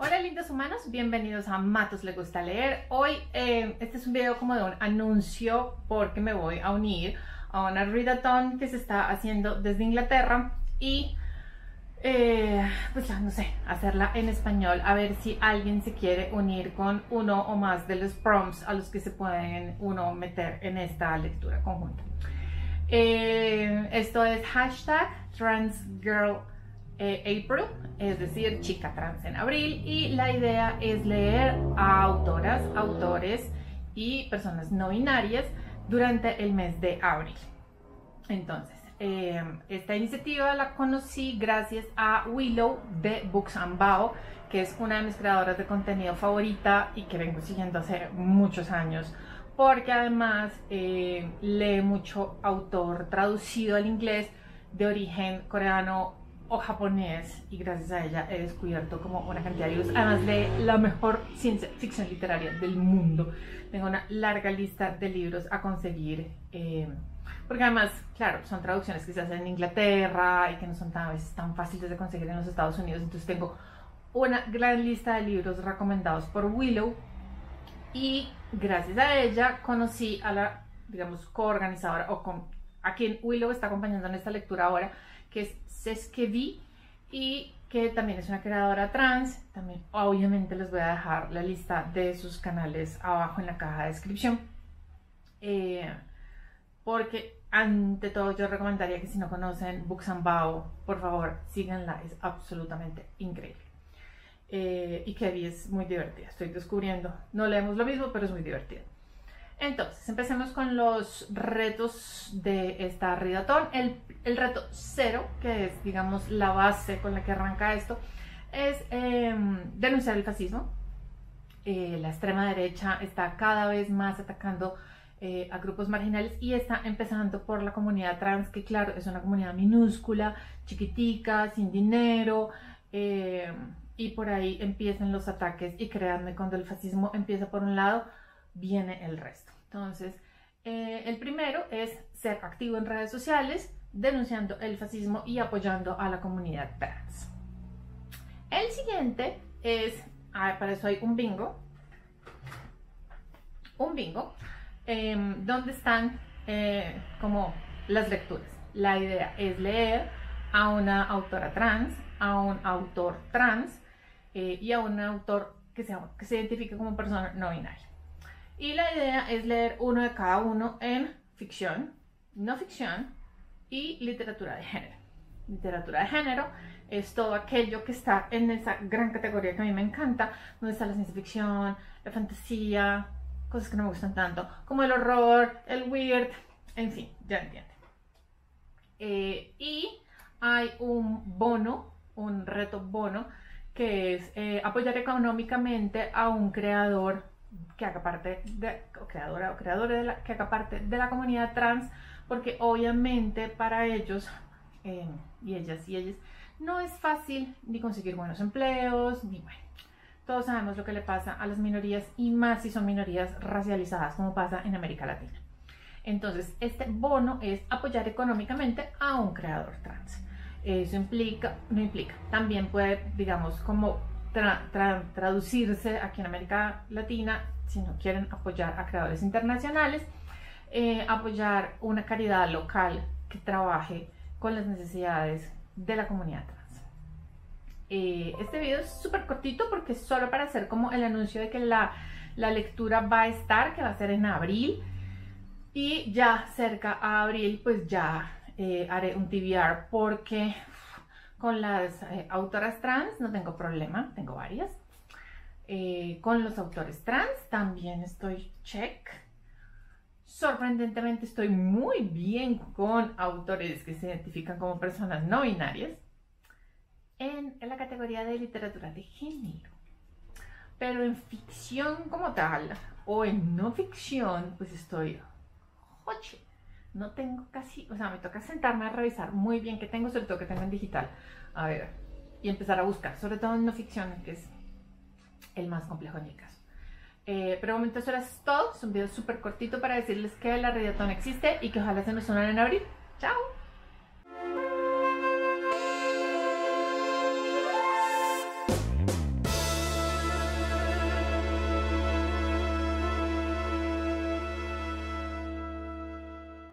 Hola lindos humanos, bienvenidos a Matos Le Gusta Leer. Hoy eh, este es un video como de un anuncio porque me voy a unir a una readathon que se está haciendo desde Inglaterra y eh, pues no sé, hacerla en español a ver si alguien se quiere unir con uno o más de los prompts a los que se pueden uno meter en esta lectura conjunta. Eh, esto es hashtag transgirl eh, April, es decir, chica trans en abril, y la idea es leer a autoras, autores y personas no binarias durante el mes de abril. Entonces, eh, esta iniciativa la conocí gracias a Willow de Books and Bao, que es una de mis creadoras de contenido favorita y que vengo siguiendo hace muchos años, porque además eh, lee mucho autor traducido al inglés de origen coreano o japonés y gracias a ella he descubierto como una cantidad de libros, además de la mejor ciencia ficción literaria del mundo. Tengo una larga lista de libros a conseguir, eh, porque además, claro, son traducciones que se hacen en Inglaterra y que no son tan, a veces tan fáciles de conseguir en los Estados Unidos, entonces tengo una gran lista de libros recomendados por Willow y gracias a ella conocí a la, digamos, coorganizadora o con, a quien Willow está acompañando en esta lectura ahora, que es Seskevi y que también es una creadora trans. También obviamente les voy a dejar la lista de sus canales abajo en la caja de descripción. Eh, porque ante todo yo recomendaría que si no conocen Books and Bao, por favor síganla, es absolutamente increíble. Eh, y Kevi es muy divertida, estoy descubriendo. No leemos lo mismo, pero es muy divertida. Entonces, empecemos con los retos de esta ridatón. El, reto cero, que es, digamos, la base con la que arranca esto, es em, denunciar el fascismo. Eh, la extrema derecha está cada vez más atacando eh, a grupos marginales y está empezando por la comunidad trans, que claro, es una comunidad minúscula, chiquitica, sin dinero, em, y por ahí empiezan los ataques y créanme, cuando el fascismo empieza por un lado, viene el resto. Entonces, eh, el primero es ser activo en redes sociales, denunciando el fascismo y apoyando a la comunidad trans. El siguiente es, para eso hay un bingo, un bingo, em, donde están eh, como las lecturas. La idea es leer a una autora trans, a un autor trans eh, y a un autor que se, que se identifique como persona no binaria. Y la idea es leer uno de cada uno en ficción, no ficción y literatura de género. Literatura de género es todo aquello que está en esa gran categoría que a mí me encanta, donde está la ciencia ficción, la fantasía, cosas que no me gustan tanto, como el horror, el weird, en fin, ya entienden. Eh, y hay un bono, un reto bono, que es eh, apoyar económicamente a un creador que haga parte de, creadora o creadores la, que haga de la comunidad trans, porque obviamente para ellos eh, y ellas y ellas no es fácil ni conseguir buenos empleos, ni bueno. Todos sabemos lo que le pasa a las minorías y más si son minorías racializadas, como pasa en América Latina. Entonces, este bono es apoyar económicamente a un creador trans. Eso implica, no implica, también puede, digamos, como traducirse aquí en América Latina si no quieren apoyar a creadores internacionales, eh, apoyar una caridad local que trabaje con las necesidades de la comunidad trans. Eh, este video es súper cortito porque es solo para hacer como el anuncio de que la, la lectura va a estar, que va a ser en abril. Y ya cerca a abril, pues ya eh, haré un TBR porque con las eh, autoras trans no tengo problema, tengo varias. Eh, con los autores trans también estoy check. Sorprendentemente estoy muy bien con autores que se identifican como personas no binarias en, la categoría de literatura de género. Pero en ficción como tal o en no ficción, pues estoy hoche no tengo casi, o sea, me toca sentarme a revisar muy bien qué tengo, sobre todo que tengo en digital, a ver, y empezar a buscar, sobre todo en no ficción, que es el más complejo en mi caso. Eh, pero de momento eso es todo, es un video súper cortito para decirles que la radiotón existe y que ojalá se nos unan en abril. ¡Chao!